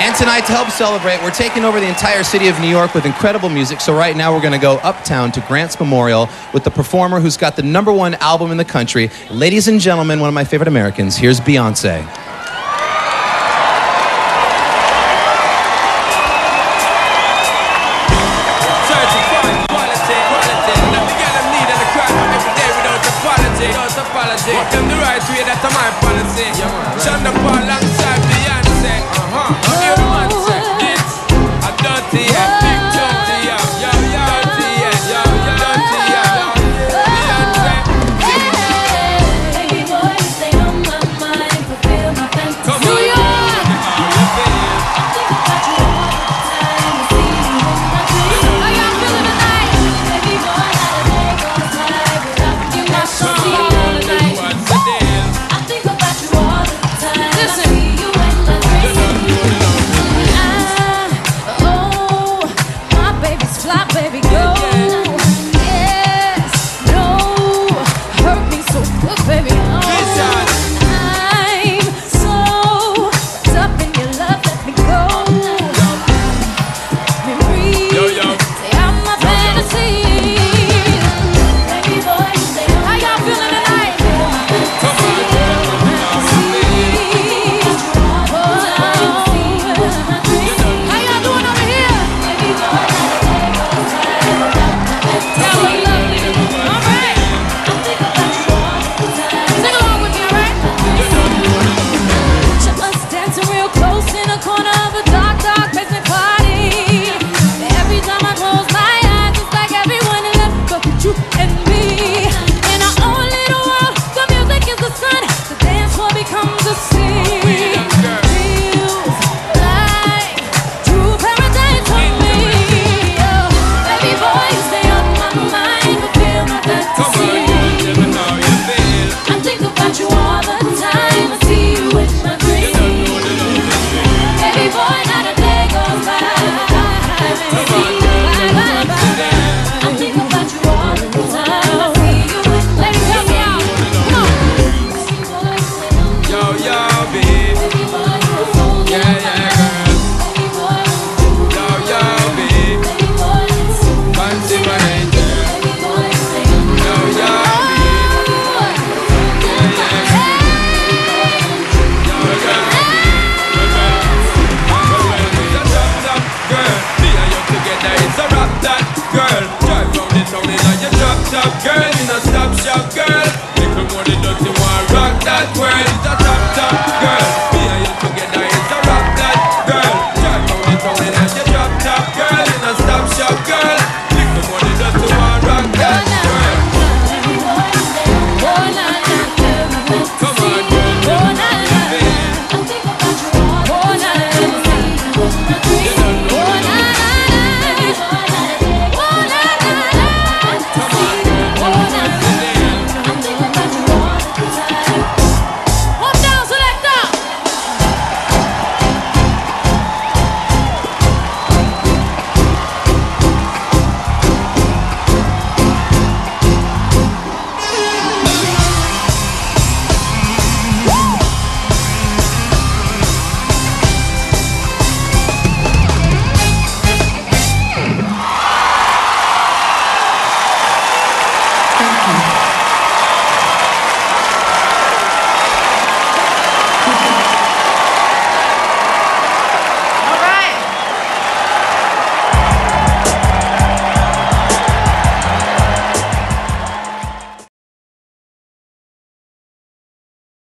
And tonight, to help celebrate, we're taking over the entire city of New York with incredible music. So, right now, we're going to go uptown to Grant's Memorial with the performer who's got the number one album in the country. Ladies and gentlemen, one of my favorite Americans, here's Beyonce. Certified quality, quality. That the girl them need and the crowd every day without apology, without apology. Walk them the right way, that's my policy. Sean da Paul Oh, Lord.